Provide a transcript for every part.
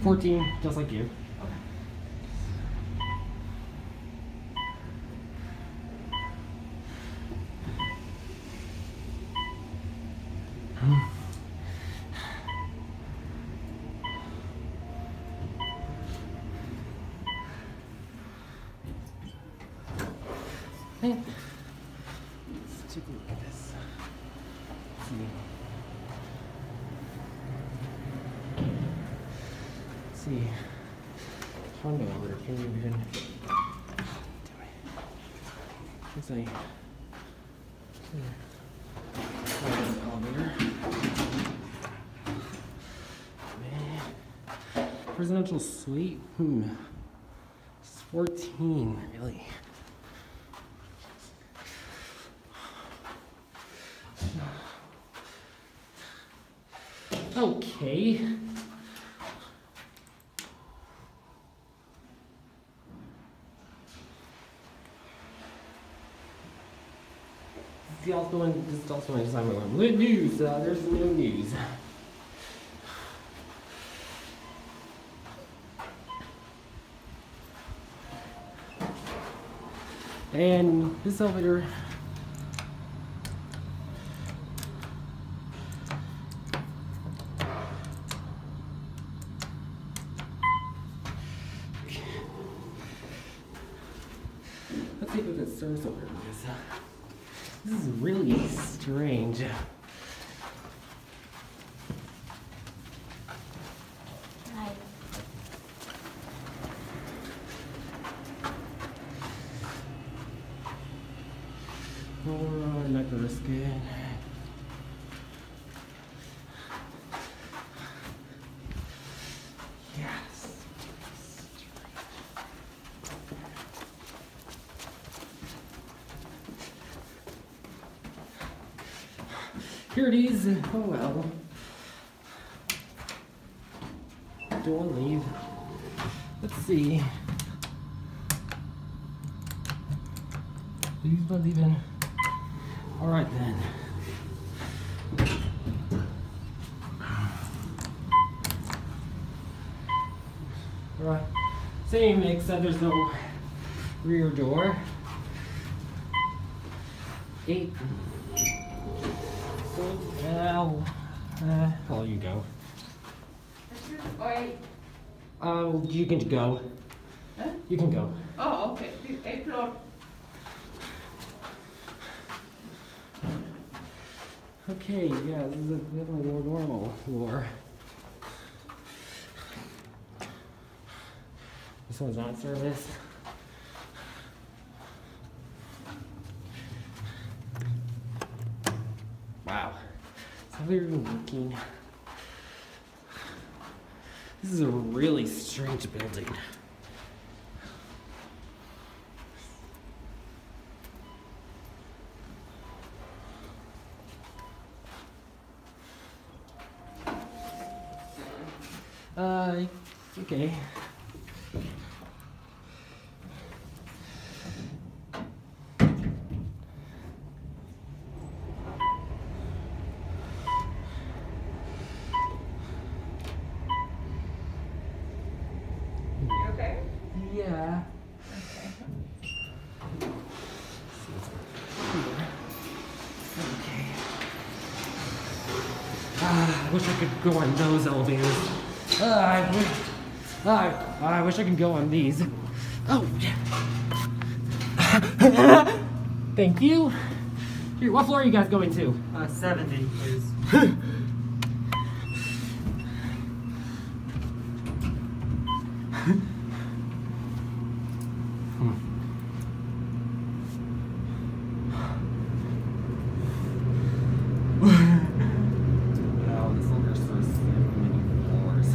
14, just like you. Hey. Let's take a look at this. Let's see. Let's see. Honda Presidential suite. Hmm. It's 14, really. Okay. In, this is also in Simon Lim. Lit news. Uh, there's no news. And this elevator Let's see if it serves over this. This is really strange. Oh, I'm not gonna risk it. Yes. Here it is. Oh well. Don't leave. Let's see. Please believe in. Alright then. Alright. Same except there's no rear door. Eight. So, well, uh, well, you go. Oi. Uh, you can go. Huh? You can go. Oh, okay. Eight floor. Okay, yeah, this is a definitely more normal floor. This one's not serviced. Wow. This is a really strange building. Uh, okay. You okay? Yeah. Okay. Ah, I wish I could go on those elevators. Ah, I wish. Ah, I wish I could go on these. Oh. yeah. Thank you. Here, what floor are you guys going to? Uh, 70, please. Oh, this elevator's so many floors.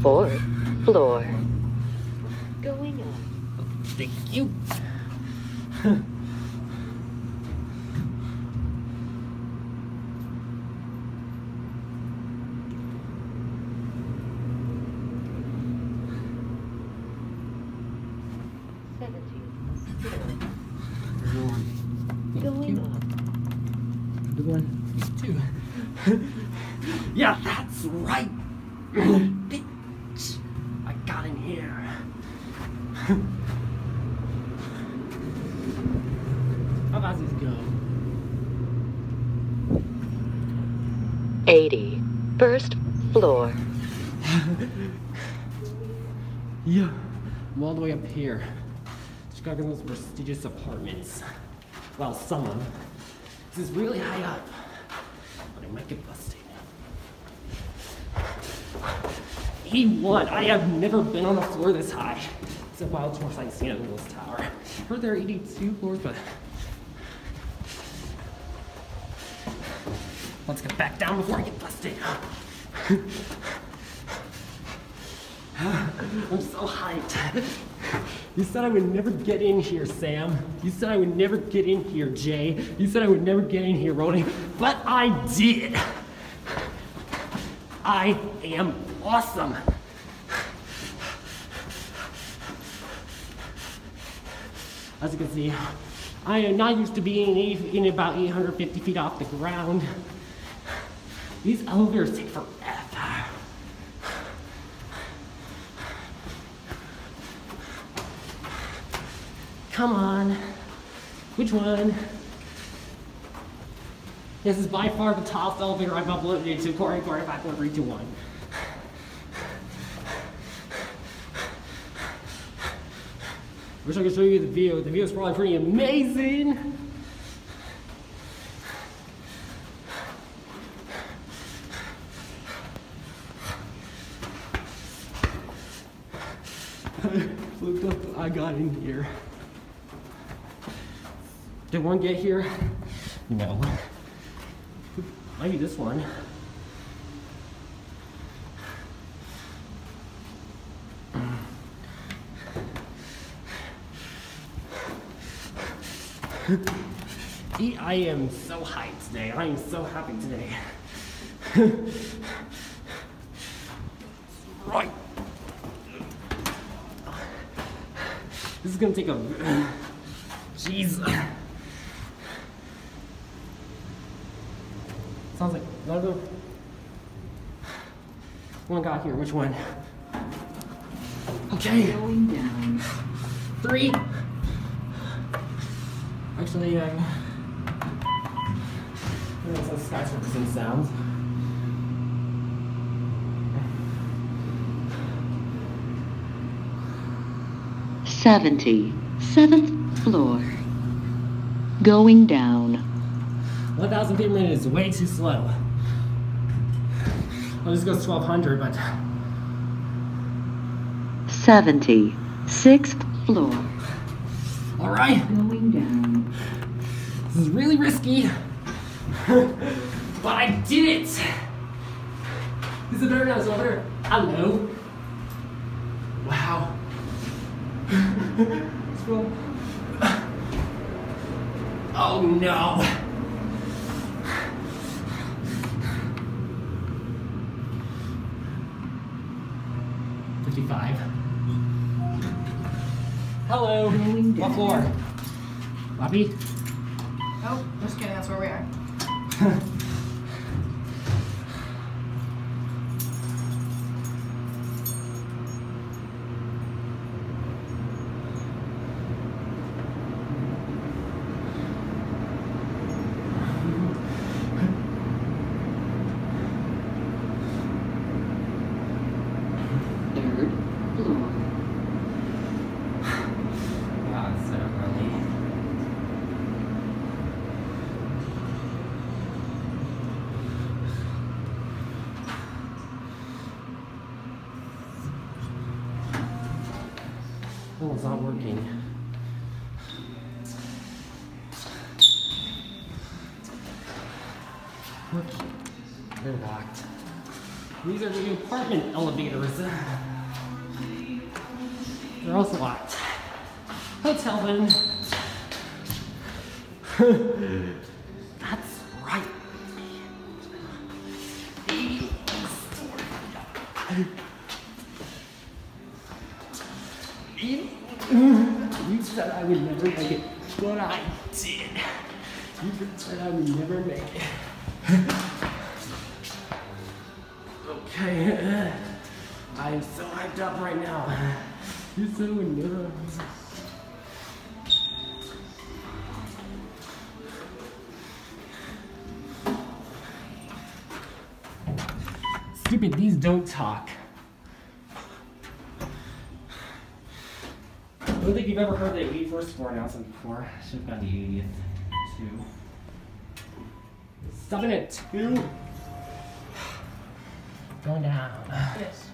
fourth floor. What's Going up. Thank you. Seventeenth floor. Going you. one. Two. yeah, that's right. Bitch. I got in here. How about this go? 80. First floor. Yeah. I'm all the way up here. Chicago's most prestigious apartments. Well, some of them. This is really high up. But I might get busted. 81. I have never been on a floor this high. A wild tour I've seen at Willis Tower. Heard there are 82 floors, but. Let's get back down before I get busted. I'm so hyped. You said I would never get in here, Sam. You said I would never get in here, Jay. You said I would never get in here, Roni. But I did. I am awesome. As you can see, I am not used to being in about 850 feet off the ground. These elevators take forever. Come on. Which one? This is by far the tallest elevator I've uploaded to Quario Quario 5.321. Wish I could show you the view. The view is probably pretty amazing. I Looked up, I got in here. Did one get here? No. Maybe this one. I am so high today. I am so happy today. right. This is gonna take a. Jeez. Sounds like another. One got here. Which one? Okay. Going down. Three. Actually, uh, there's some skyscrapers and sounds. Seventy. Seventh floor. Going down. 1,000 feet per minute is way too slow. Well, this goes 1,200, but Seventy. Sixth floor. All right. Going down. This is really risky, but I did it. This is better nose over. Hello. Wow. Oh no. Fifty-five. Hello. What floor? Lobby. Oh, just kidding, that's where we are. Third floor. Wow, it's so early. Oh, it's not working. They're locked. These are the apartment elevators. They're also locked. Hotel then. That's right. Said I would never make it, but I did. You said I would never make it. Okay. Uh, I am so hyped up right now. You said I would never. Stupid, these don't talk. Don't think you've ever heard the 81st floor announcement before. Should have gotten the 80th too. Stopping at two. Going down. Yes.